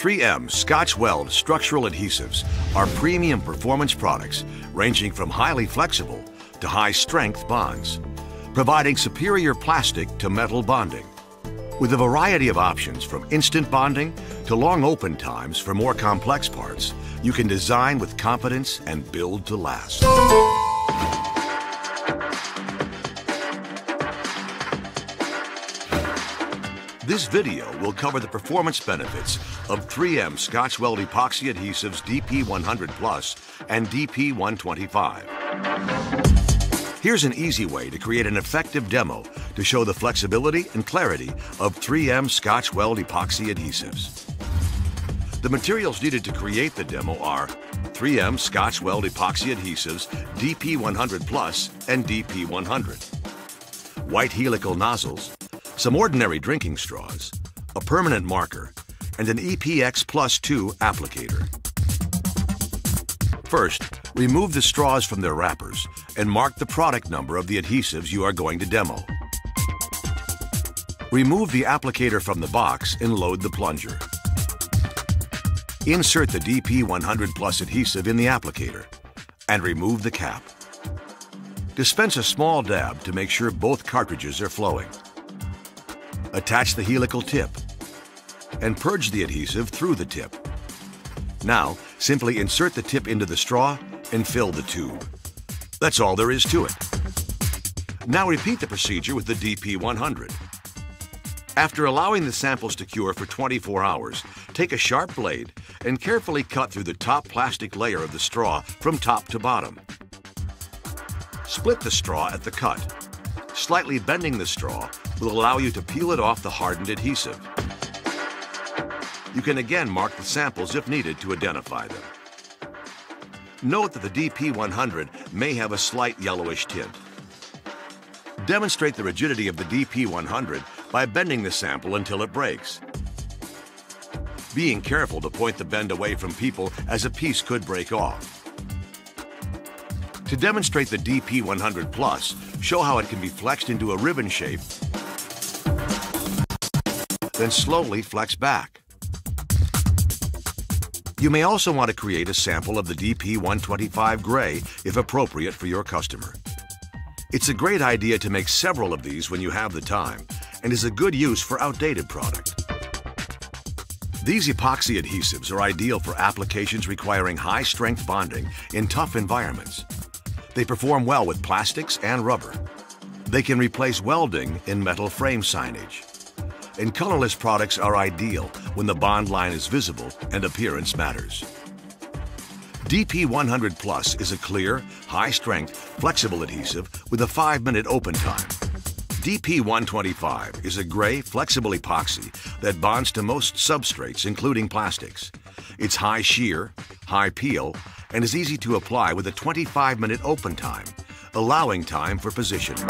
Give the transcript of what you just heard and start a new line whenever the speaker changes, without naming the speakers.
3M Scotch Weld structural adhesives are premium performance products ranging from highly flexible to high strength bonds, providing superior plastic to metal bonding. With a variety of options from instant bonding to long open times for more complex parts, you can design with confidence and build to last. This video will cover the performance benefits of 3M Scotch Weld Epoxy Adhesives DP100 Plus and DP125. Here's an easy way to create an effective demo to show the flexibility and clarity of 3M Scotch Weld Epoxy Adhesives. The materials needed to create the demo are 3M Scotch Weld Epoxy Adhesives DP100 Plus and DP100, white helical nozzles, some ordinary drinking straws, a permanent marker, and an EPX Plus 2 applicator. First, remove the straws from their wrappers and mark the product number of the adhesives you are going to demo. Remove the applicator from the box and load the plunger. Insert the DP100 Plus adhesive in the applicator and remove the cap. Dispense a small dab to make sure both cartridges are flowing. Attach the helical tip and purge the adhesive through the tip. Now, simply insert the tip into the straw and fill the tube. That's all there is to it. Now repeat the procedure with the DP100. After allowing the samples to cure for 24 hours, take a sharp blade and carefully cut through the top plastic layer of the straw from top to bottom. Split the straw at the cut. Slightly bending the straw will allow you to peel it off the hardened adhesive. You can again mark the samples if needed to identify them. Note that the DP100 may have a slight yellowish tint. Demonstrate the rigidity of the DP100 by bending the sample until it breaks. Being careful to point the bend away from people as a piece could break off. To demonstrate the DP100 Plus, show how it can be flexed into a ribbon shape then slowly flex back. You may also want to create a sample of the DP125 Gray if appropriate for your customer. It's a great idea to make several of these when you have the time and is a good use for outdated product. These epoxy adhesives are ideal for applications requiring high-strength bonding in tough environments. They perform well with plastics and rubber. They can replace welding in metal frame signage and colorless products are ideal when the bond line is visible and appearance matters. DP100 Plus is a clear, high-strength, flexible adhesive with a 5-minute open time. DP125 is a gray, flexible epoxy that bonds to most substrates, including plastics. It's high shear, high peel, and is easy to apply with a 25-minute open time, allowing time for positioning.